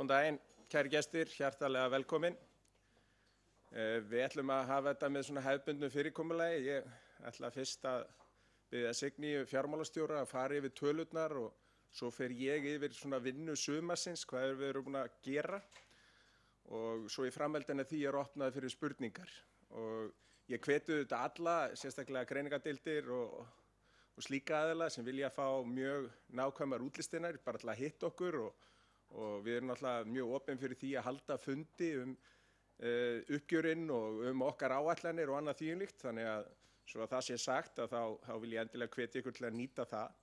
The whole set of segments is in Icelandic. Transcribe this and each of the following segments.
Góðan daginn, kæri gestir, hjartalega velkomin. Eh, Við ætlum að hafa þetta með svona hefbundnu fyrirkomulagi. Ég ætla fyrst að byggja Signíu fjármálastjóra að fara yfir tölurnar og svo fer ég yfir svona vinnu sumarsins, hvað er við erum búin að gera og svo í framveldinu því er opnað fyrir spurningar og ég hvetu þetta alla, sérstaklega greiningadildir og, og slíka aðila sem vilja fá mjög nákvæmar útlistinnar, bara til að hitta okkur og, og við erum alltaf mjög opinn fyrir því að halda fundi um uh, uppgjörinn og um okkar áallanir og annað þýjumlíkt, þannig að svo að það sé sagt að þá, þá vil ég endilega hvetja ykkur til að nýta það.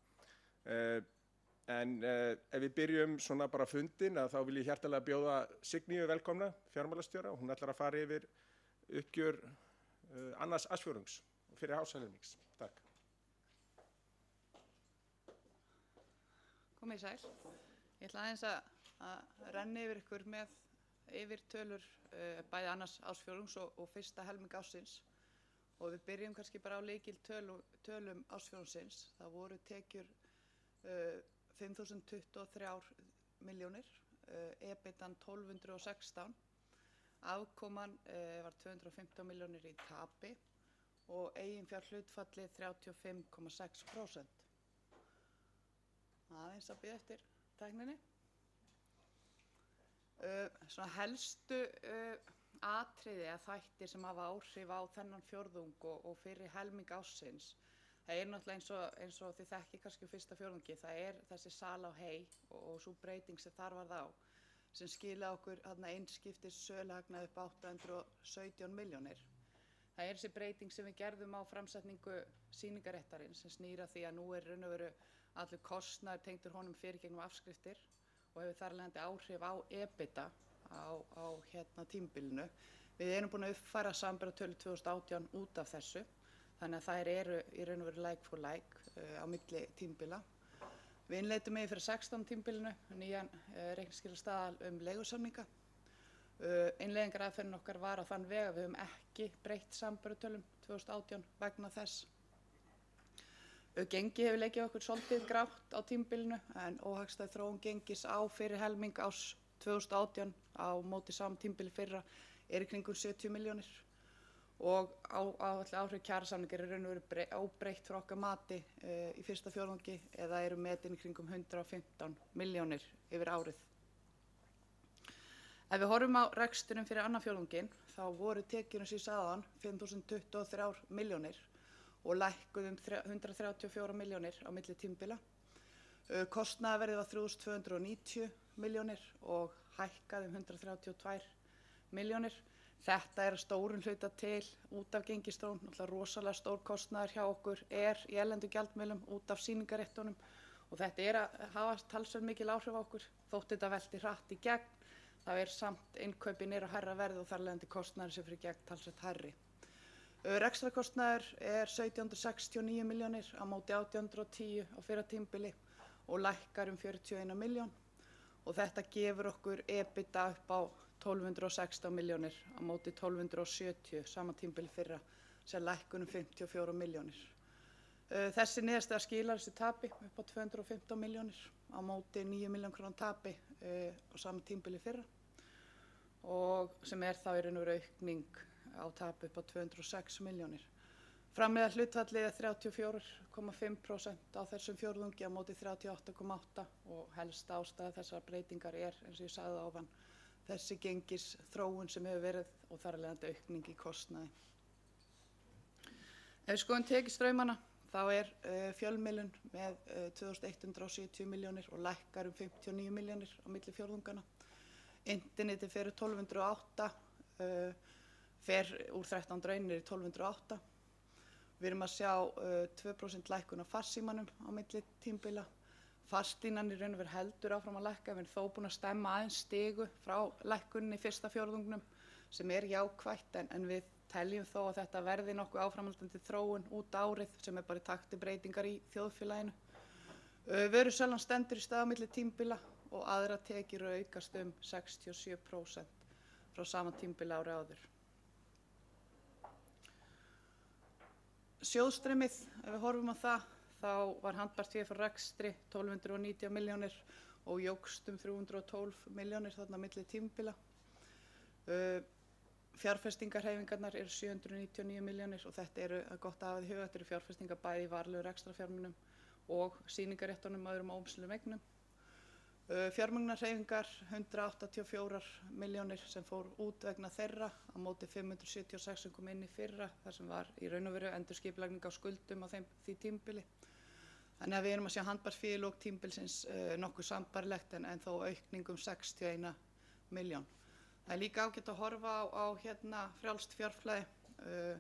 Uh, En uh, ef við byrjum svona bara fundin að þá vil ég hjartalega bjóða Signíu velkomna, fjármálastjóra. Hún ætlar að fara yfir uppgjör annars asfjörungs fyrir hásælumíks. Takk. Komið sæl. Ég ætla aðeins að, að renni yfir ykkur með yfir tölur uh, bæði annars ásfjörungs og, og fyrsta helming ásins og við byrjum kannski bara á leikil tölu, tölum ásfjörungsins. Það voru tekjur uh, 5.023 miljónir, uh, EBITan 1216, afkoman uh, var 215 miljónir í tapi og eigin fjár hlutfalli 35,6%. Aðeins að byrja eftir tækninni. Uh, svona helstu uh, atriði að þættir sem hafa áhrif á þennan fjórðung og, og fyrir helming ásins það er náttúrulega eins og, eins og þið þekki kannski fyrsta fjórðungi, það er þessi sala á hei og, og svo breyting sem þar var þá sem skila okkur einskiptis sölhagna upp 817 miljónir. Það er þessi breyting sem við gerðum á framsetningu síningaréttarinn sem snýra því að nú er raun og veru allir kostnar tengtur honum fyrir gegnum afskriftir og hefur þar alveg áhrif á EBITDA á, á hérna tímbilinu. Við erum búin að uppfæra sambara tölu 2018 út af þessu þannig að þær eru í raun og veru like for like uh, á milli tímbila. Við innleitum fyrir 16 tímbilinu nýjan uh, reikniskila staðal um leigusamninga. Uh, innleiðingar aðferðin okkar var á þann veg að við höfum ekki breytt sambarutölum 2018 vegna þess. Gengi hefur leikið okkur svolítið grátt á tímbilinu en óhagstæð þróun gengis á fyrir helming ás 2018 á móti saman tímbili fyrra er í kringum 70 miljónir og á, á áhrif kjærasamningar er raun og veru óbreytt frá okkar mati uh, í fyrsta fjórðungi eða eru metin í kringum 115 miljónir yfir árið. Ef við horfum á reksturinn fyrir annan fjórðungin þá voru tekjunum síðan saðan 5.023 miljónir og lækkuðum 134 miljónir á milli tímbila. Uh, kostnaðaverðið var 3.290 miljónir og hækkaði um 132 miljónir. Þetta er stórun hluta til út af gengistón, rosalega stór kostnaður hjá okkur er í ellendu gjaldmiðlum út af síningaréttunum og þetta er að hafa talsverð mikil áhrif á okkur. Þótt þetta velti hratt í gegn, það er samt innkaupin er að herra verð og þar leðandi kostnaður sem fyrir gegn talsverð herri. Rekstrakostnaður er 1769 miljónir á móti 1810 á fyrra tímbili og lækkar um 41 miljón og þetta gefur okkur EBITDA upp á 1216 miljónir á móti 1270 sama tímbili fyrra sem lækkunum 54 miljónir. Þessi niðurstaða skilar þessi tapi upp á 215 miljónir á móti 9 miljón krónan tapi uh, á sama tímbili fyrra og sem er þá í raun og veru aukning á tapi upp á 206 miljónir. Framleiða hlutfallið er 34,5% á þessum fjórðungi á móti 38,8% og helst ástæða þessar breytingar er, eins og ég sagði áfan, þessi gengis þróun sem hefur verið og þar er leiðandi aukning í kostnaði. Ef við skoðum tekistraumana þá er uh, fjölmiðlun með uh, 2170 miljónir og lækkar um 59 miljónir á milli fjórðungana. Interneti fyrir 1208, uh, fer úr 13 draunir í 1208. Við erum að sjá uh, 2% lækkun á farsímanum á milli tímbila. Fastlínan í raun og veru heldur áfram að lækka, við erum þó búin að stemma aðeins stigu frá lækkunni í fyrsta fjórðungnum sem er jákvætt en, en við teljum þó að þetta verði nokkuð áframhaldandi þróun út árið sem er bara í takti breytingar í þjóðfélaginu. Uh, Vörusalan stendur í stað á milli tímbila og aðra tekjur aukast um 67% frá sama tímbila ári áður. Sjóðstreymið, ef við horfum á það, þá var handbært fyrir rekstri 1290 miljónir og jógst um 312 milljónir þarna milli tímbila. Uh, fjárfestingarhefingarnar eru 799 milljónir og þetta eru að gott að hafa því huga, þetta eru fjárfestingar bæði í varlegur ekstra fjármunum og síningaréttunum öðrum ómslum eignum. Uh, Fjármögnarhefingar 184 miljónir sem fór út vegna þeirra á móti 576 sem kom inn í fyrra þar sem var í raun og veru endur skipilagning á skuldum á þeim, því tímbili. Þannig að við erum að sjá handbarsfíði lók tímbilsins uh, nokkuð sambarlegt en, en þó aukning um 61 miljón. Það er líka ágætt að horfa á, á hérna frjálst fjárflæði. Uh,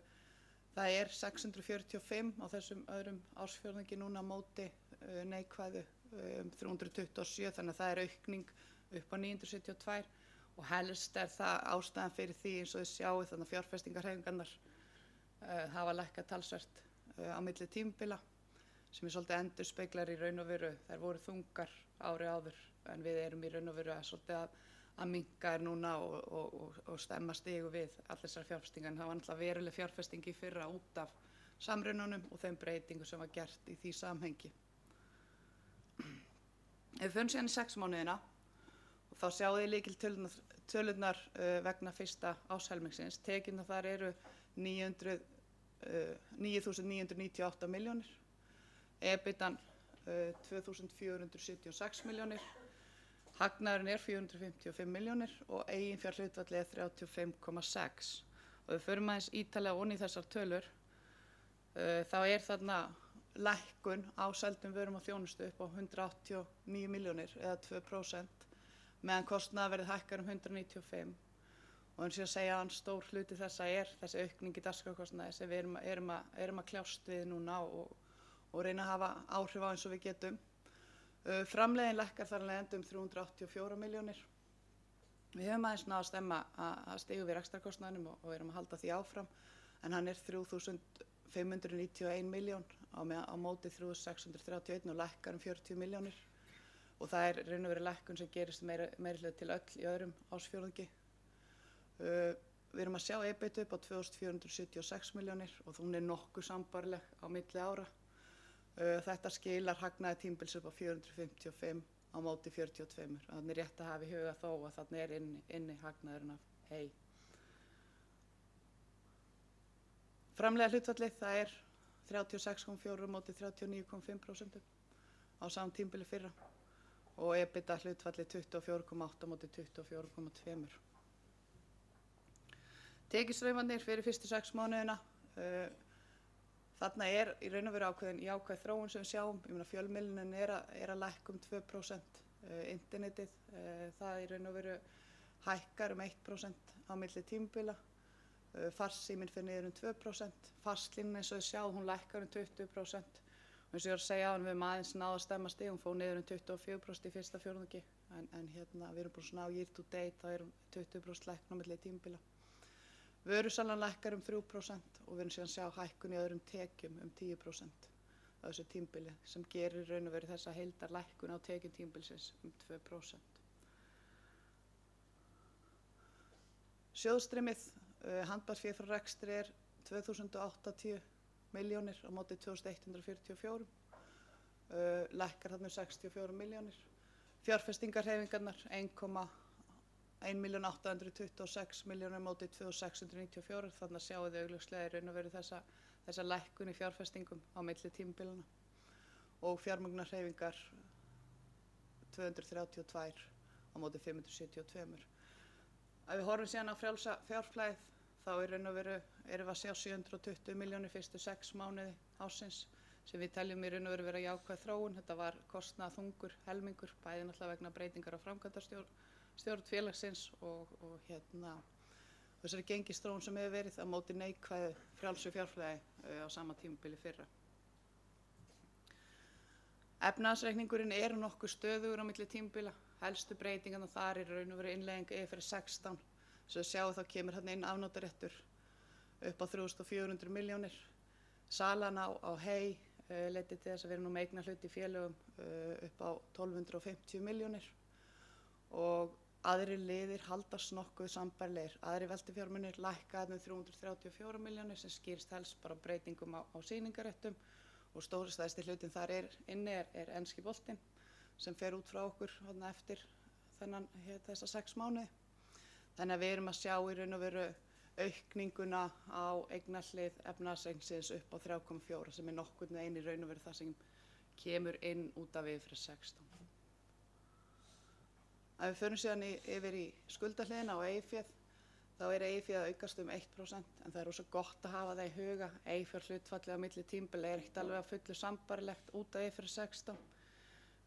það er 645 á þessum öðrum ársfjörðingi núna móti uh, neikvæðu um 327 þannig að það er aukning upp á 972 og helst er það ástæðan fyrir því eins og þið sjáu þannig að fjárfestingarhefingarnar uh, hafa lækkað talsvert uh, á milli tímbila sem er svolítið endur speiklar í raun og veru. Þær voru þungar ári áður en við erum í raun og veru að svolítið að, að minka er núna og, og, og, og stemma stigu við allir þessar fjárfestingar en það var náttúrulega veruleg fjárfesting í fyrra út af samrununum og þeim breytingu sem var gert í því samhengi. Ef við fyrir síðan í sex mánuðina og þá sjáu þið líkil tölunar, tölunar uh, vegna fyrsta áshelmingsins, tekinn þar eru 900, uh, 9.998 miljónir, ebitan uh, 2.476 miljónir, hagnaðurinn er 455 miljónir og eigin fjár hlutvalli er 35,6 og við förum aðeins ítalega onni þessar tölur, uh, þá er þarna lækkun á seldum vörum og þjónustu upp á 189 miljónir eða 2% meðan kostnaða verið hækkar um 195 og eins og ég segja að stór hluti þessa er þessi aukning í dagskrafkostnaði sem við erum, erum, að, erum að kljást við núna og, og reyna að hafa áhrif á eins og við getum. Uh, framleiðin lækkar þar alveg endum 384 miljónir. Við höfum aðeins náða að stemma að, að stigu við rekstrakostnaðinum og, og erum að halda því áfram en hann er 3591 miljón á, á móti 3631 og lækkar um 40 miljónir og það er raun og verið lækkun sem gerist meira, meira til öll í öðrum ásfjörðungi. Uh, við erum að sjá EBIT upp á 2476 miljónir og hún er nokkuð sambarleg á milli ára. Uh, þetta skilar hagnaði tímbils upp á 455 á móti 42. Þannig er rétt að hafa í huga þó að þannig er inni, inni hagnaðurinn af hei. Framlega hlutfallið það er 36,4 móti 39,5% á saman tímbili fyrra og EBITDA hlutfallið 24,8 móti 24,2. Tekisraumanir fyrir fyrstu sex mánuðina. Uh, þarna er í raun og veru ákveðin í ákveð þróun sem sjáum. Ég meina fjölmilinin er, er að lækka um 2%. Uh, internetið uh, það í raun og veru hækkar um 1% á milli tímbila. Farsíminn fyrir niður um 2%. Farslinn eins og þið sjáum hún lækkar um 20%. Og eins og ég var að segja á hann við erum aðeins náða að stemma stig. Hún fóð niður um 24% í fyrsta fjórðungi. En, en hérna við erum búin svona á year to date. Það erum 20% lækna á milli tímbila. Vörusalan lækkar um 3% og við erum síðan að sjá hækkun í öðrum tekjum um 10% á þessu tímbili sem gerir raun og verið þessa heildar lækkun á tekjum tímbilsins um 2%. Sjóðstrimið, uh, handbarsfið frá rekstri er 2080 miljónir á móti 2144, uh, lækkar þarna um 64 miljónir. Fjárfestingarhefingarnar 1,1 1.826 miljónir mótið 2.694 þannig að sjáu þau augljóslega í raun og veru þessa, þessa lækkun í fjárfestingum á milli tímbiluna og fjármögnarhefingar 232 á mótið 572. Ef við horfum síðan á frjálsa fjárflæð þá í raun og veru erum við að sjá 720 miljónir fyrstu sex mánuði ásins sem við teljum í raun og veru vera jákvæð þróun. Þetta var kostnað þungur, helmingur, bæði náttúrulega vegna breytingar á framkvæmdarstjórn stjórn félagsins og, og hérna þessari gengistróun sem hefur verið á móti neikvæðu frjálsu fjárflæði uh, á sama tímabili fyrra. Efnaðsreikningurinn er nokkuð stöðugur á milli tímabila. Helstu breytingarna þar er raun og verið innlegging EFR 16 sem sjáu þá kemur hérna inn afnóttaréttur upp á 3400 miljónir. Salan á, á hei uh, leti til þess að við erum nú meigna hluti í félögum uh, upp á 1250 miljónir og aðri liðir haldast nokkuð sambærleir. Aðri veltifjármunir lækkaði með 334 miljónir sem skýrst helst bara breytingum á, á síningaréttum og stóristæðsti hlutin þar er inni er, er enski boltinn. Sem fer út frá okkur þarna eftir þennan, hér, þessa sex mánuði. Þannig að við erum að sjá í raun og veru aukninguna á eignarlið efnaðsengsins upp á 3,4 sem er nokkurnu eini raun og veru það sem kemur inn út af yfir 16. Ef við förum síðan yfir í skuldahliðina á EIFjöð, þá er EIFjöð að aukast um 1% en það er rosa gott að hafa það í huga. EIFjöð hlutfallið á milli tímbili er ekkert alveg að fullu sambarilegt út af yfir 16.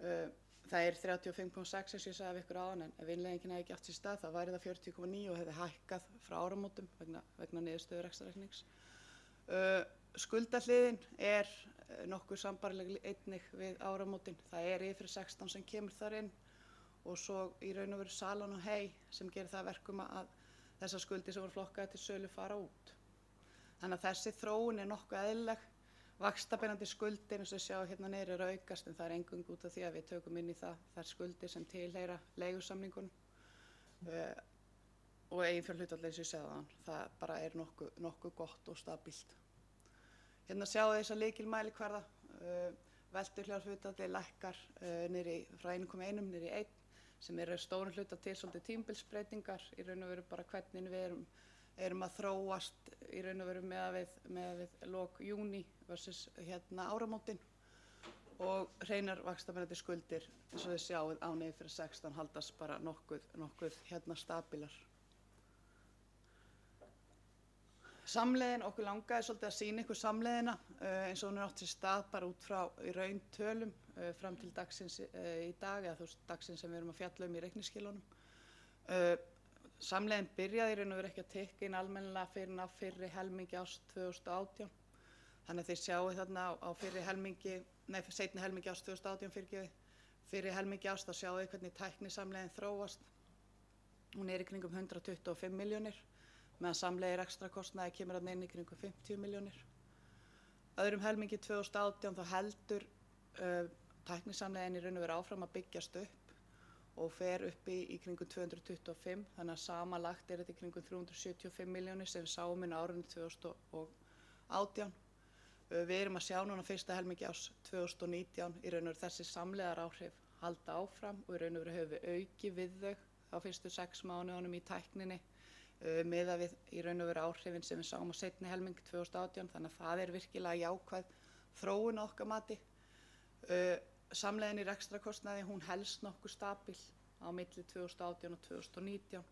Uh, það er 35,6 eins og ég sagði við ykkur áðan en ef innleggingin hefði ekki átt sér stað þá væri það 40,9 og hefði hækkað frá áramótum vegna, vegna niðurstöður ekstrareiknings. Uh, skuldahliðin er uh, nokkuð sambarileg einnig við áramótin. Það er yfir 16 sem kemur þar inn og svo í raun og veru salan og hei sem gerir það að verkum að þessar skuldir sem voru flokkaði til sölu fara út. Þannig að þessi þróun er nokkuð eðlileg. Vaxtabeinandi skuldir eins og sjá hérna neyri eru aukast en það er engung út af því að við tökum inn í það þær skuldir sem tilheyra leigusamningunum uh, og eigin fyrir hlutallega eins og ég segði þann. Það bara er nokkuð, nokkuð gott og stabílt. Hérna sjáu þess að líkil mæli hverða. Uh, veldur hljár hlutallega lækkar uh, nýri frá 1,1 nýri 1 sem eru stóru hluta til svolítið tímbilsbreytingar í raun og veru bara hvernig við erum, erum að þróast í raun og veru með að við, með að við lok júni versus hérna áramótin og hreinar vakstamennandi skuldir eins og þið sjáuð ánegi fyrir 16 haldast bara nokkuð, nokkuð hérna stabilar. Samleiðin, okkur langaði svolítið að sína ykkur samleiðina uh, eins og hún er átt sér stað bara út frá í raun tölum uh, fram til dagsins uh, í dag eða þú veist dagsins sem við erum að fjalla um í reikniskilunum. Samleiðin byrjaði í raun og verið ekki að tekka inn almennilega fyrir ná fyrri helmingi ást 2018. Þannig að þið sjáu þarna á, á fyrri helmingi, nei setni helmingi ást 2018 fyrirgeði, fyrri helmingi ást að sjáu þið hvernig tækni samleiðin þróast. Hún er í kringum 125 miljónir meðan samlegir ekstra kostnaði kemur að neina í kringu 50 miljónir. Öðrum helmingi 2018 þá heldur uh, tæknisamlegin í raun og veru áfram að byggjast upp og fer upp í, í kringu 225 þannig að samanlagt er þetta í kringu 375 miljónir sem sáum inn á árunni 2018. Uh, við erum að sjá núna fyrsta helmingi ás 2019 í raun og veru þessi samlegar áhrif halda áfram og í raun og veru höfum við auki við þau á fyrstu sex mánuðunum í tækninni uh, miða við í raun og veru áhrifin sem við sáum á setni helming 2018 þannig að það er virkilega jákvæð þróun okkar mati. Samlegin í rekstrakostnaði hún helst nokkuð stabil á milli 2018 og 2019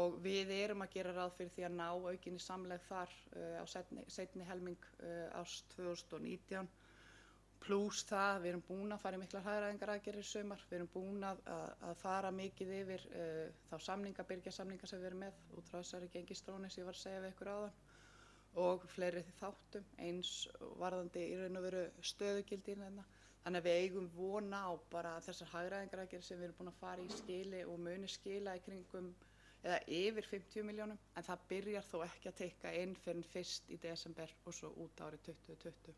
og við erum að gera ráð fyrir því að ná aukinni samleg þar uh, á setni, setni helming uh, ást 2019 pluss það, við erum búin að fara í mikla hræðræðingar aðgerir sumar, við erum búin að, að, að fara mikið yfir uh, þá samninga, byrgjasamninga sem við erum með út frá þessari gengistróni sem ég var að segja við ykkur áðan. Og fleiri þáttum eins varðandi í raun og veru stöðugildin hérna. Þannig að við eigum vona á bara þessar aðgerir sem við erum búin að fara í skili og muni skila í kringum eða yfir 50 miljónum en það byrjar þó ekki að teika inn fyrir fyrst í desember og svo út árið 2020.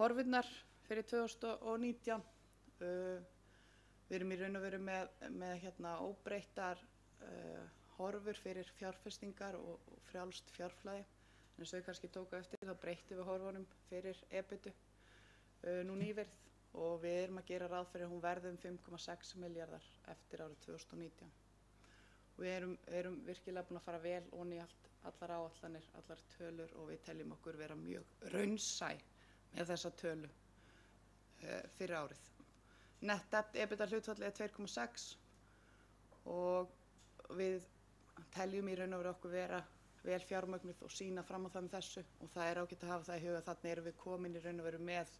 Horfurnar fyrir 2019, uh, við erum í raun og veru með, með hérna óbreyttar uh, horfur fyrir fjárfestingar og, og frjálst fjárflæði. En eins og við kannski tóku eftir þá breytum við horfunum fyrir ebitu uh, nú nýverð og við erum að gera ráð fyrir að hún verði um 5,6 miljardar eftir árið 2019. Og við erum, erum virkilega búin að fara vel onni allt, allar áallanir, allar tölur og við teljum okkur vera mjög raunsæ með þessa tölu uh, fyrir árið. Net debt EBITDA hlutfalli er 2,6 og við teljum í raun og veru okkur vera vel fjármögnuð og sína fram á það með þessu og það er ágætt að hafa það í huga þannig erum við komin í raun og veru með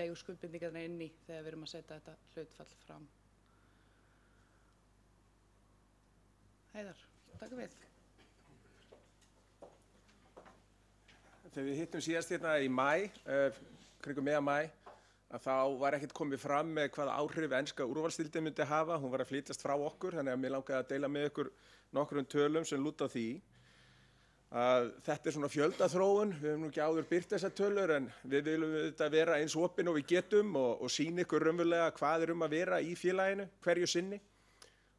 leigu skuldbindingarna inni þegar við erum að setja þetta hlutfall fram. Heiðar, takk við. Þegar við hittum síðast hérna í mæ, uh, kringum meða mæ, að þá var ekkert komið fram með hvaða áhrif ennska úrvalstildin myndi hafa. Hún var að flytjast frá okkur, þannig að mér langaði að deila með ykkur nokkrum tölum sem lúta því. Að þetta er svona fjöldaþróun, við hefum nú ekki áður byrt þessar tölur en við viljum þetta vera eins opinn og við getum og, og sína ykkur raunverulega hvað er um að vera í félaginu hverju sinni.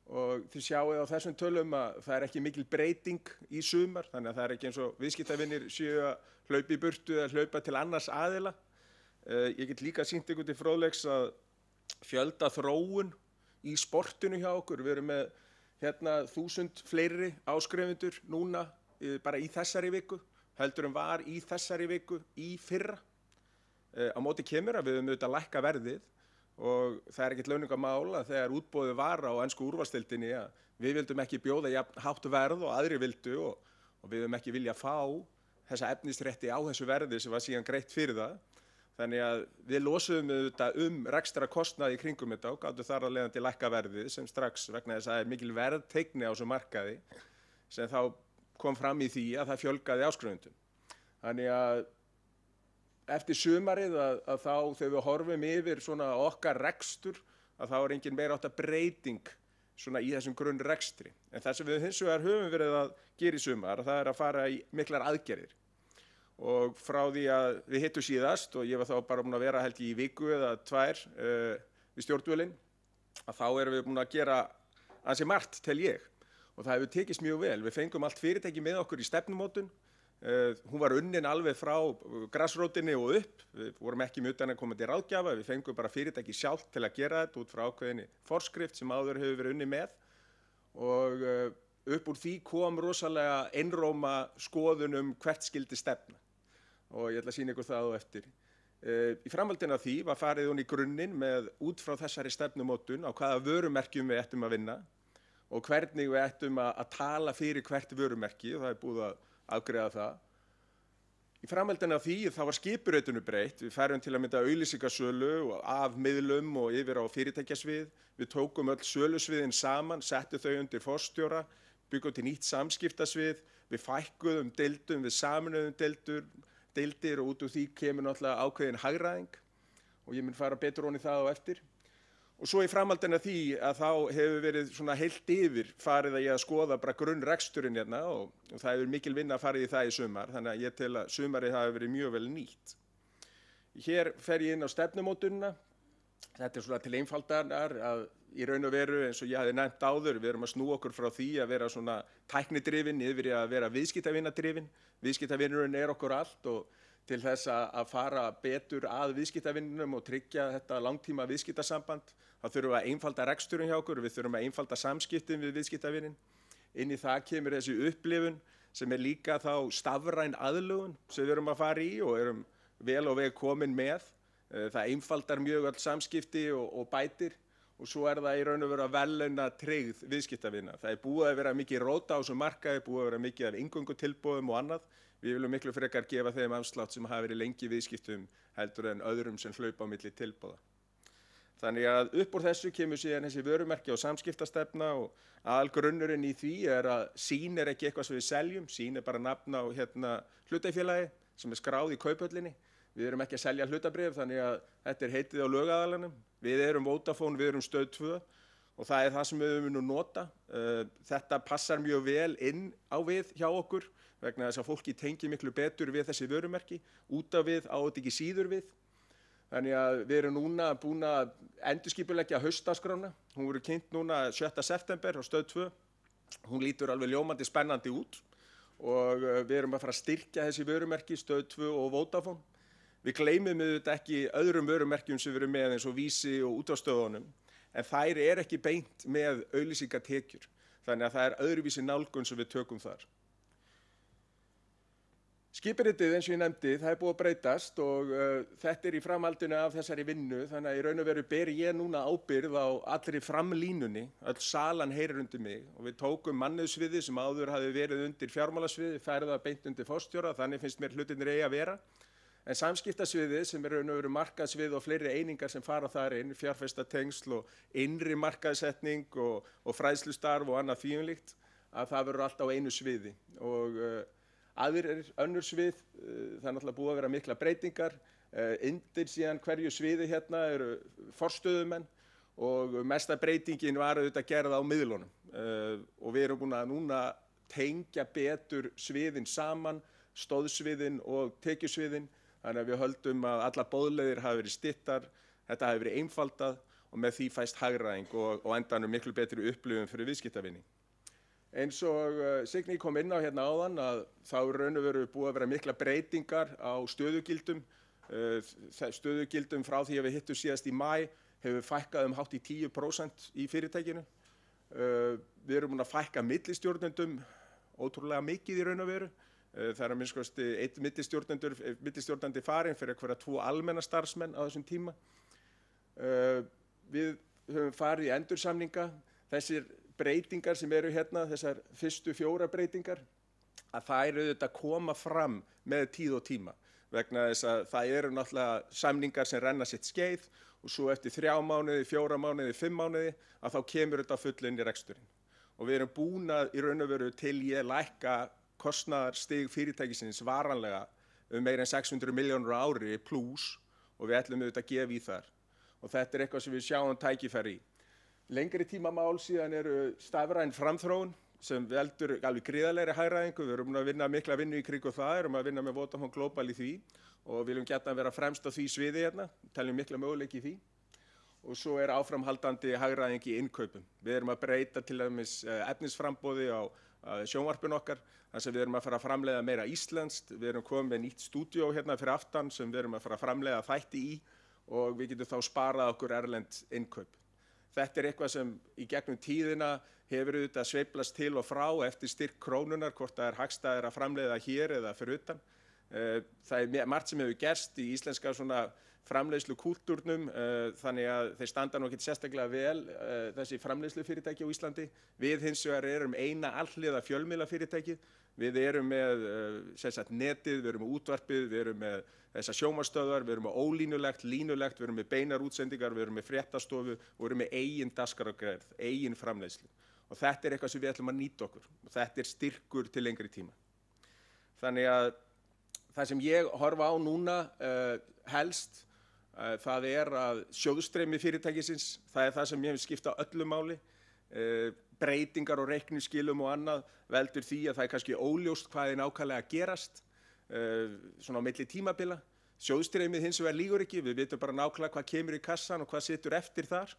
Og þið sjáu á þessum tölum að það er ekki mikil breyting í sumar, þannig að það er ekki eins og viðskiptavinnir séu að hlaupa í burtu eða hlaupa til annars aðila. Uh, ég get líka sínt ykkur til fróðlegs að fjölda þróun í sportinu hjá okkur. Við erum með hérna þúsund fleiri áskrifundur núna bara í þessari viku, heldur en var í þessari viku í fyrra. Uh, á móti kemur að við höfum auðvitað lækka verðið og það er ekkert launingamál að þegar útbóðið var á ennsku úrvastildinni að við vildum ekki bjóða hátt verð og aðri vildu og, og við höfum ekki vilja fá þessa efnisrétti á þessu verði sem var síðan greitt fyrir það. Þannig að við losuðum auðvitað um rekstra kostnaði í kringum þetta og gáttu þar að leiðandi lækka verðið sem strax vegna þess að það er mikil verðteigni á þessu markaði sem þá kom fram í því að það fjölgaði áskrifundum. Þannig að eftir sumarið að, að þá þegar við horfum yfir svona okkar rekstur að þá er engin meira átt að breyting svona í þessum grunn rekstri. En það sem við hins vegar höfum verið að gera í sumar það er að fara í miklar aðgerðir og frá því að við hittum síðast og ég var þá bara búin að vera held í viku eða tvær uh, við stjórnvölinn að þá erum við búin að gera ansi margt tel ég og það hefur tekist mjög vel. Við fengum allt fyrirtæki með okkur í stefnumótun. Uh, hún var unnin alveg frá grassrótinni og upp, við vorum ekki mjög utan að koma til ráðgjafa, við fengum bara fyrirtæki sjálf til að gera þetta út frá ákveðinni forskrift sem áður hefur verið unni með. Og uh, upp úr því kom rosalega einróma skoðun um hvert skildi stefna. Og ég ætla að sína ykkur það á eftir. Uh, í framhaldin af því var farið hún í grunninn með út frá þessari stefnumótun á hvaða vörumerkjum við ættum að vinna og hvernig við ættum að, að tala fyrir hvert vörumerki og það er búið að afgreða það. Í framhaldinu af því þá var skipurreitinu breytt. Við færum til að mynda auðlýsingasölu af miðlum og yfir á fyrirtækjasvið. Við tókum öll sölusviðin saman, settu þau undir forstjóra, byggum til nýtt samskiptasvið. Við fækkuðum deildum, við saminuðum deildur, deildir og út úr því kemur náttúrulega ákveðin hagræðing og ég mun fara betur honi það á eftir. Og svo í framhaldinu af því að þá hefur verið svona heilt yfir farið að ég að skoða bara grunnreksturinn hérna og, og það hefur mikil vinna fara í það í sumar þannig að ég tel að sumarið hafi verið mjög vel nýtt. Hér fer ég inn á stefnumótununa. Þetta er svona til einfaldanar að í raun og veru eins og ég hafi nefnt áður við erum að snú okkur frá því að vera svona tæknidrifin yfir að vera viðskiptavinnadrifin. Viðskiptavinnurinn er okkur allt og til þess að fara betur að viðskiptavinnunum og tryggja þetta langtíma viðskiptasamband. Það þurfum að einfalda reksturinn hjá okkur, við þurfum að einfalda samskiptin við viðskiptavinnin. Inn í það kemur þessi upplifun sem er líka þá stafræn aðlugun sem við erum að fara í og erum vel og veg komin með. Það einfaldar mjög öll samskipti og, og bætir og svo er það í raun og veru að veluna tryggð viðskiptavinna. Það er búið að vera mikið róta á þessu markaði, búið að vera mikið af yngöngu tilbúðum og annað. Við viljum miklu frekar gefa þeim afslátt sem hafa verið lengi viðskiptum heldur en öðrum sem hlaupa á milli tilbúða. Þannig að upp úr þessu kemur síðan þessi vörumerki og samskiptastefna og aðalgrunnurinn í því er að sín er ekki eitthvað sem við seljum, sín er bara nafn á hérna, hlutafélagi sem er skráð í kaupöllinni. Við erum ekki að selja hlutabrif þannig að þetta er heitið á lögadalanum. Við erum Vodafone, við erum Stöð 2 og það er það sem við nú nota. Þetta passar mjög vel inn á við hjá okkur vegna þess að fólki tengi miklu betur við þessi vörumerki, út af við á þetta ekki síður við. Þannig að við erum núna búin að endurskipuleggja haustaskrána. Hún voru kynnt núna 7. september á stöð 2. Hún lítur alveg ljómandi spennandi út og við erum að fara að styrkja þessi vörumerki, stöð 2 og Vodafone. Við gleymum auðvitað ekki öðrum vörumerkjum sem við erum með eins og vísi og útástöðunum en þær er ekki beint með auðlýsingatekjur. Þannig að það er öðruvísi nálgun sem við tökum þar. Skipiritið eins og ég nefndi, það er búið að breytast og uh, þetta er í framhaldinu af þessari vinnu þannig að í raun og veru ber ég núna ábyrð á allri framlínunni, öll salan heyrir undir mig og við tókum mannöðsviði sem áður hafi verið undir fjármálasviði, færða beint undir fórstjóra, þannig finnst mér hlutinir eigi að vera. En samskiptasviði sem er raun og veru markaðsvið og fleiri einingar sem fara þar inn, fjárfestatengsl og innri markaðsetning og, og fræðslustarf og annað þýjumlíkt, að það verður allt á einu sviði og uh, aðrir önnur svið, það er náttúrulega búið að vera mikla breytingar, undir síðan hverju sviði hérna eru forstöðumenn og mesta breytingin var auðvitað gerða á miðlunum. Og við erum búin að núna tengja betur sviðin saman, stóðsviðin og tekjusviðin, þannig að við höldum að alla bóðleiðir hafi verið stittar, þetta hafi verið einfaldað og með því fæst hagraðing og, og endanum miklu betri upplifum fyrir viðskiptavinning. Eins og Signý kom inn á hérna áðan að þá er raun og veru búið að vera mikla breytingar á stöðugildum Stöðugildum frá því að við hittum síðast í mæ hefur fækkað um hátt í 10% í fyrirtækinu. Við erum búin að fækka millistjórnendum ótrúlega mikið í raun og veru. Það er að minnskosti eitt millistjórnandi farin fyrir hverja tvo almenna starfsmenn á þessum tíma. Við höfum farið í endursamninga. Þessir breytingar sem eru hérna, þessar fyrstu fjóra breytingar, að það eru auðvitað að koma fram með tíð og tíma vegna þess að það eru náttúrulega samningar sem renna sitt skeið og svo eftir þrjá mánuði, fjóra mánuði, fimm mánuði að þá kemur þetta fullinn í reksturinn. Og við erum búin að í raun og veru til ég lækka kostnaðarstig fyrirtækisins varanlega um meira en 600 miljónur ári pluss og við ætlum auðvitað að gefa í þar. Og þetta er eitthvað sem við sjáum tækifæri í. Lengri tímamál síðan eru stafræn framþróun sem veldur alveg gríðarlegri hagræðingu. Við erum að vinna mikla vinnu í kring og það, erum að vinna með Vodafone Global í því og viljum gætna vera fremst á því sviði hérna, teljum mikla möguleiki í því. Og svo er áframhaldandi hagræðing í innkaupum. Við erum að breyta til dæmis efnisframbóði á sjónvarpun okkar, þar sem við erum að fara að framleiða meira íslenskt. Við erum komið með nýtt stúdíó hérna fyrir aftan sem við erum að fara að framleiða þætti í og við getum þá sparað okkur erlend innkaup. Þetta er eitthvað sem í gegnum tíðina hefur auðvitað sveiflast til og frá eftir styrk krónunar, hvort það er hagstæðir að framleiða hér eða fyrir utan. Það er margt sem hefur gerst í íslenska framleiðslu kúltúrnum, þannig að þeir standa ekkert sérstaklega vel þessi framleiðslu fyrirtæki á Íslandi. Við hins vegar erum eina alliða fjölmiðla fyrirtæki. Við erum með sagt, netið, við erum með útvarpið, við erum með þessar sjómarstöðar, við erum með ólínulegt, línulegt, við erum með beinar útsendingar, við erum með fréttastofu og við erum með eigin daskaragreð, eigin framleiðslu. Og þetta er eitthvað sem við ætlum að nýta okkur. Og þetta er styrkur til lengri tíma. Þannig að það sem ég horfa á núna uh, helst, uh, það er að sjóðstreymi fyrirtækisins, það er það sem ég hef skipta öllu máli. Uh, breytingar og reikniskilum og annað veldur því að það er kannski óljóst hvað er nákvæmlega að gerast svona á milli tímabila. Sjóðstreymið hins vegar lígur ekki, við vitum bara nákvæmlega hvað kemur í kassan og hvað situr eftir þar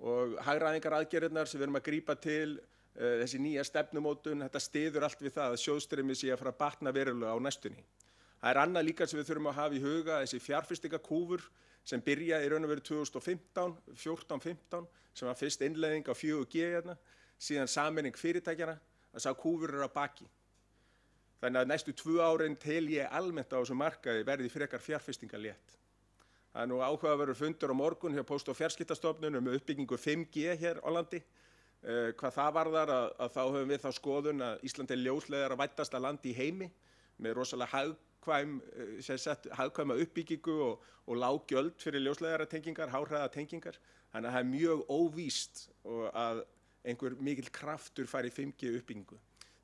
og hagræðingar aðgerðirnar sem við erum að grípa til, uh, þessi nýja stefnumótun, þetta stiður allt við það að sjóðstreymið sé að fara að batna verulega á næstunni. Það er annað líka sem við þurfum að hafa í huga, þessi fjárfestingakúfur sem byrjaði í raun og veru 2015, 14-15, sem var fyrst innleðing á 4G hérna, síðan saminning fyrirtækjana, að sá kúfur eru að baki. Þannig að næstu tvö árin tel ég almennt á þessu markaði verði frekar fjárfestingalétt. Það er nú áhugaverður fundur á morgun hjá Póst- og fjarskiptastofnun um uppbyggingu 5G hér á landi. Uh, hvað það varðar að, að þá höfum við þá skoðun að Ísland er ljóslegar að vættasta landi í heimi með rosalega hagkvæm, uh, sett, hagkvæma uppbyggingu og, og lág gjöld fyrir ljóslegaratengingar, hárhæða tengingar. Þannig að það er mjög óvíst að einhver mikil kraftur fari í 5G uppbyggingu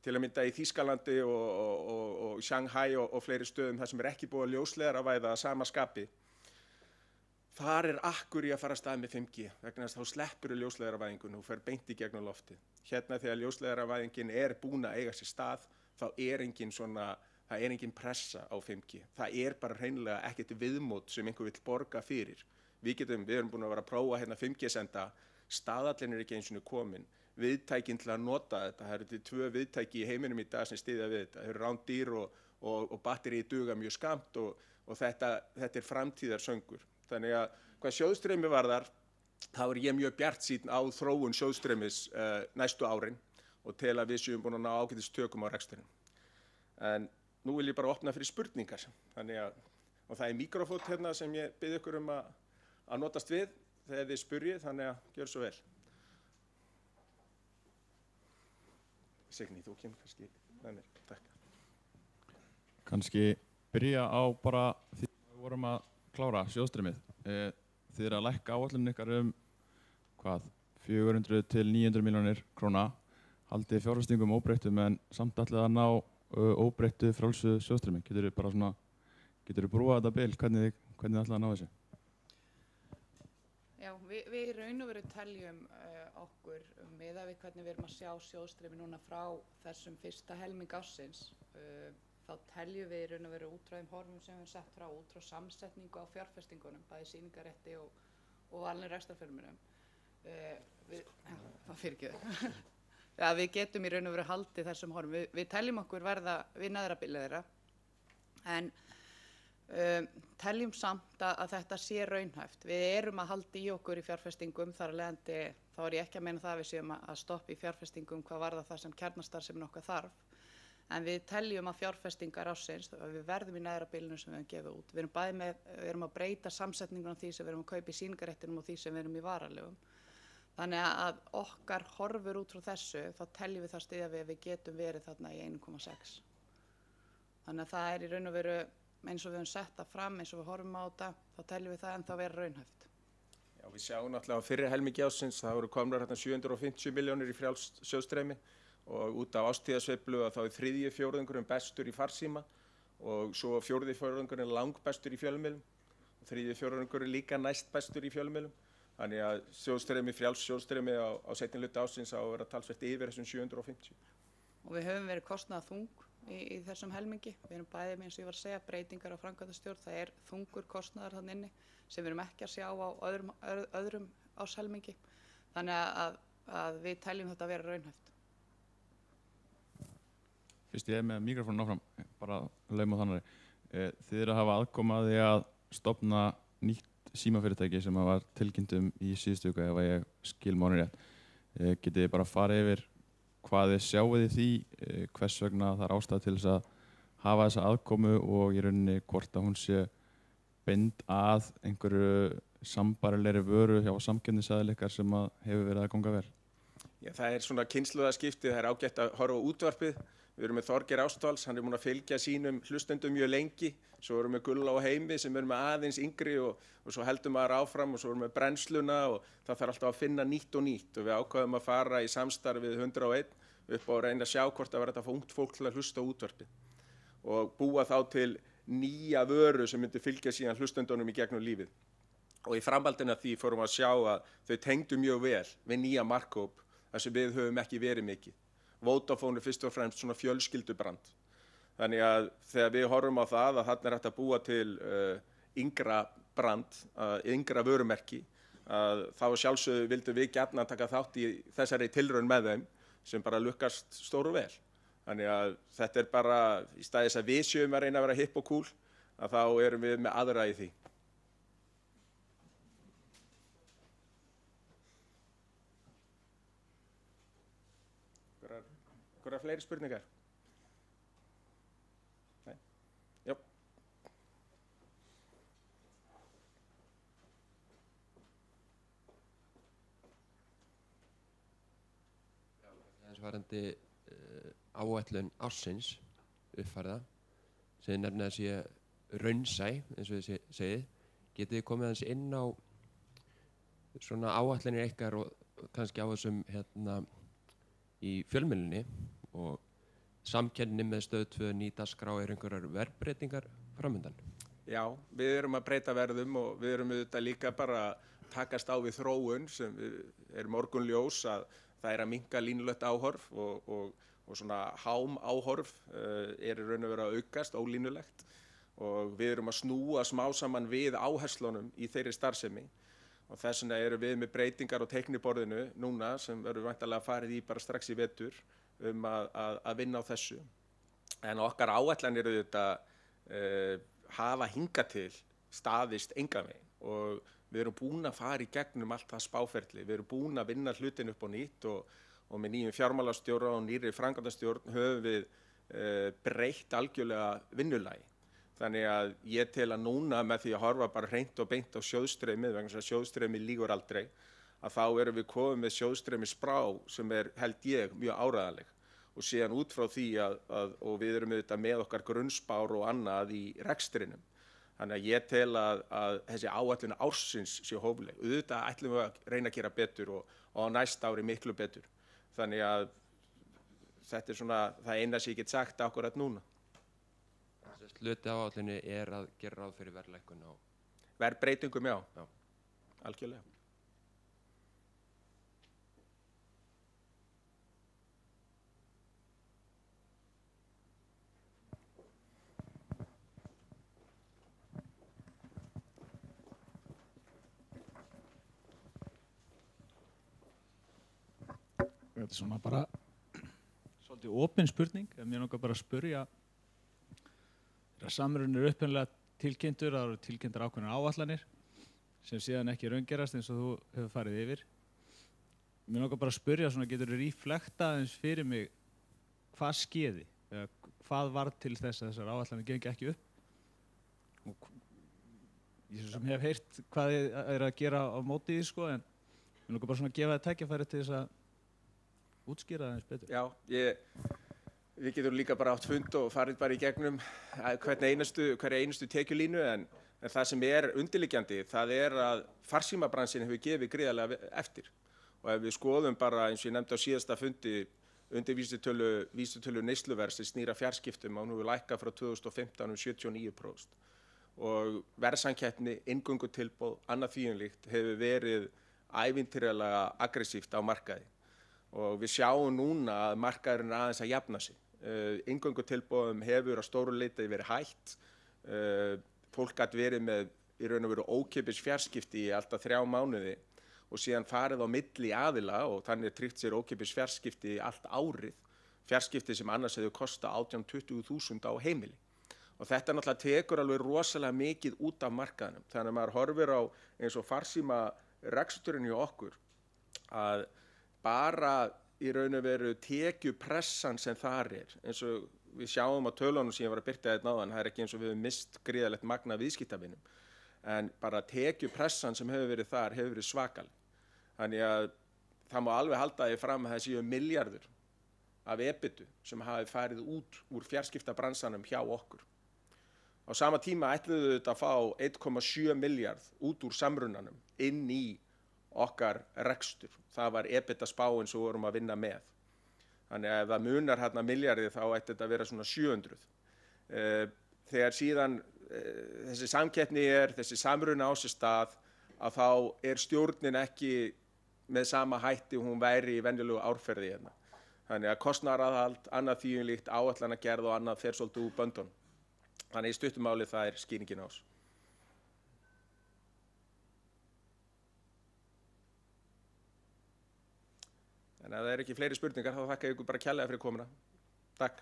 til að mynda í Þýskalandi og, og, og, og Shanghai og fleiri stöðum þar sem er ekki búið að ljóslegar að væða að sama skapi. Þar er akkur í að fara að stað með 5G vegna þess að þá sleppur í ljóslegarvæðingun og fer beint í gegnum loftið. Hérna þegar ljóslegarvæðingin er búin að eiga sér stað þá er engin, svona, er engin pressa á 5G. Það er bara reynilega ekkert viðmót sem einhver vill borga fyrir. Við, getum, við erum búin að vera að prófa hérna 5G senda, staðallin er ekki eins og komin viðtækin til að nota þetta. Það eru til tvö viðtæki í heiminum í dag sem stiðja við þetta. Það eru rándýr og, og, og batteri í duga mjög skamt og, og þetta, þetta er framtíðarsöngur. Þannig að hvað sjóðstreymi varðar, þá er ég mjög bjart síðan á þróun sjóðstreymis uh, næstu árin og tel að við séum búin að ná ágætist tökum á reksturinn. En nú vil ég bara opna fyrir spurningar. Þannig að, og það er mikrofót hérna sem ég byrði ykkur um að, að notast við þegar þið spurjið, þannig að gjör svo vel. Signý, þú kemur kannski með mér. Takk. Kannski byrja á bara því að við vorum að klára sjóðströmmið. Eh, þið eru að lækka áallinu ykkar um hvað, 400 til 900 miljónir króna. Haldið fjárhastingum óbreyttum en samt allir að ná óbreyttu frálsu sjóðströmmi. Getur þið bara svona, getur þið brúað þetta bil, hvernig þið ætlaði að ná þessu? Við, við raun og veru teljum uh, okkur með að við hvernig við erum að sjá sjóðstreymi núna frá þessum fyrsta helming ásins. Uh, þá teljum við raun og veru út frá þeim horfum sem við erum sett frá, út frá samsetningu á fjárfestingunum, bæði síningarétti og, og valin restarförmunum. Uh, við, já, það fyrir ekki þau. Já, við getum í raun og veru haldið þessum horfum. Við, við teljum okkur verða við neðrabilið þeirra. En Um, teljum samt að, að þetta sé raunhæft. Við erum að halda í okkur í fjárfestingum, þar að leiðandi þá er ég ekki að meina það að við séum að, stoppa í fjárfestingum hvað varða það sem kjarnastar sem okkar þarf. En við teljum að fjárfestingar ásins, við verðum í næra bylunum sem við höfum gefið út. Við erum bæði með, við erum að breyta samsetningun á því sem við erum að kaupa í síngarettinum og því sem við erum í varalegum. Þannig að okkar horfur út frá þessu, þá teljum við það stiðja við að við getum verið þarna í 1,6. Þannig að það er í raun og veru eins og við höfum sett það fram, eins og við horfum á þetta, þá teljum við það ennþá vera raunhæft. Já, við sjáum náttúrulega á fyrri helmingi ásins, það voru komnar hérna 750 miljónir í frjálst sjóðstreymi og út af ástíðasveiflu að þá er þriðji fjórðungurinn bestur í farsíma og svo fjórði fjórðungurinn lang bestur í fjölumilum og þriðji fjórðungurinn líka næst bestur í fjölumilum. Þannig að sjóðstreymi, frjálst sjóðstreymi á, á setjum hluti ásins á að vera talsvert yfir þessum 750. Og við höfum verið kostnað þung í, í þessum helmingi. Við erum bæðið með eins og ég var að segja breytingar á framkvæmdastjórn. Það er þungur kostnaðar þann inni sem við erum ekki að sjá á öðrum, öð- öðrum áshelmingi. Þannig að, að við teljum þetta að vera raunhæft. Fyrst ég er með mikrofónin áfram, bara laum á þannig. Eh, Þið eru að hafa aðkomaði að stopna nýtt símafyrirtæki sem að var tilkynntum í síðustu viku ef að ég skil mánu rétt. Eh, Getið þið bara farið yfir hvað þið sjáuð í því, eh, hvers vegna það er ástæð til þess að hafa þessa aðkomu og í rauninni hvort að hún sé bind að einhverju sambarilegri vöru hjá samkynnisaðileikar sem hefur verið að ganga vel. Já, það er svona kynsluðaskiptið, það er ágætt að horfa útvarpið. Við erum með Þorger Ástváls, hann er múin að fylgja sínum hlustendum mjög lengi. Svo erum við Gulla og Heimi sem erum með aðeins yngri og, og svo heldum maður áfram og svo erum við brennsluna og það þarf alltaf að finna nýtt og nýtt. Og við ákvaðum að fara í samstarfið 101 upp á að reyna að sjá hvort það var þetta ungt fólk til að hlusta á útvarpið. Og búa þá til nýja vöru sem myndi fylgja síðan hlustendunum í gegnum lífið. Og í framhaldinu af því fórum að sjá að þau tengdu mjög vel við nýja markkóp þar sem við höfum ekki verið mikið. Vodafone er fyrst og fremst svona fjölskyldubrand. Þannig að þegar við horfum á það að þarna er hægt að búa til uh, yngra brand, uh, yngra vörumerki, að þá sjálfsögðu vildum við gætna að taka þátt í þessari tilraun með þeim sem bara lukkast stóru vel. Þannig að þetta er bara, í staðis að við sjöum að reyna að vera hipp og cool, að þá erum við með aðra í því. Einhverjar fleiri spurningar? Nei? Já. þess varandi uh, áætlun ársins uppfærða sem nefnir að sé raunsæ eins og þið se- segið getið þið komið hans inn á svona áætlanir ykkar og kannski á þessum hérna í fjölmjölinni og samkenni með stöð 2 nýta skrá er einhverjar verbreytingar framöndan Já, við erum að breyta verðum og við erum auðvitað líka bara að takast á við þróun sem er morgun ljós að það er að minka línulegt áhorf og, og, og svona hám áhorf uh, er raun og vera að aukast, ólínulegt og við erum að snúa smá saman við áherslunum í þeirri starfsemi. Og þess vegna erum við með breytingar á tekniborðinu núna sem verður vantarlega farið í bara strax í vetur um að, að, að vinna á þessu. En okkar áætlanir auðvitað uh, hafa hinga til staðist engan veginn og við erum búin að fara í gegnum allt það spáferli. Við erum búin að vinna hlutin upp á nýtt og, og með nýjum fjármálastjóra og nýri frangandastjórn höfum við uh, breytt algjörlega vinnulagi. Þannig að ég tel að núna með því að horfa bara hreint og beint á sjóðstreymið, vegna að sjóðstreymið lígur aldrei, að þá erum við komið með sjóðstreymi sprá sem er held ég mjög áræðanleg og síðan út frá því að, að og við erum auðvitað með okkar grunnspár og annað í rekstrinum. Þannig að ég tel að, að þessi áallinu ársins sé hófleg. Auðvitað ætlum við að reyna að gera betur og, og á næsta ári miklu betur. Þannig að þetta er svona það eina sem ég get sagt akkurat núna. Þess hluti á áætlunni er að gera ráð fyrir verðlækkun á Verðbreytingum, já. Já. Algjörlega. Þetta er svona bara svolítið opin spurning, en mér langar bara að spurja þegar samrunni er uppenlega tilkynntur, það eru tilkynntar ákveðnar áallanir sem síðan ekki raungerast eins og þú hefur farið yfir. Mér langar bara að spyrja svona, getur þú ríflekta eins fyrir mig hvað skeiði, eða hvað var til þess að þessar áallanir gengi ekki upp? Og ég sem hef heyrt hvað þið er að gera á móti því sko, en mér langar bara svona að gefa það tækjafæri til þess að útskýra það eins betur. Já, ég, við getum líka bara átt fund og farið bara í gegnum að hvern einustu, hverja einustu tekjulínu en, en það sem er undirliggjandi það er að farsímabransin hefur gefið gríðarlega eftir. Og ef við skoðum bara eins og ég nefndi á síðasta fundi undir vísitölu neysluverð sem snýra fjarskiptum og nú er lækka frá 2015 um 79% og verðsankeppni, ingungu tilbóð, annað þýjumlíkt hefur verið ævintýralega aggressíft á markaði og við sjáum núna að markaðurinn aðeins að jafna sig. Uh, Ingöngu tilbúðum hefur á stóru leitið verið hætt, uh, fólk gæti verið með í raun og veru ókipis fjarskipti í alltaf þrjá mánuði og síðan farið á milli aðila og þannig tryggt sér ókipis fjarskipti allt árið, fjarskipti sem annars hefur kosta 18-20 þúsund á heimili. Og þetta náttúrulega tekur alveg rosalega mikið út af markaðanum. Þannig að maður horfir á eins og farsíma reksturinn hjá okkur að bara í raun og veru tekjupressan sem þar er. Eins og við sjáum á tölunum sem ég var að byrta þetta náðan, það er ekki eins og við hefum mist gríðalegt magna viðskiptavinum. En bara tekjupressan sem hefur verið þar hefur verið svakal þannig að það má alveg halda því fram að það séu miljardur af ebitu sem hafi farið út úr fjarskiptabransanum hjá okkur. Á sama tíma ætluðu þetta að fá 1,7 miljard út úr samrunanum inn í okkar rekstur. Það var ebita spáin sem við vorum að vinna með. Þannig að ef það munar hérna miljardi þá ætti þetta að vera svona 700. Eh, Þegar síðan eh, þessi samkeppni er, þessi samruna á sér stað, að þá er stjórnin ekki með sama hætti hún væri í venjulegu árferði hérna. Þannig að kostnaraðhald, annað þýjunlíkt, áallana gerð og annað fer svolítið úr böndun. Þannig í stuttumáli það er skýringin ás. En ef það er ekki fleiri spurningar þá þakka ég ykkur bara kjærlega fyrir komuna. Takk.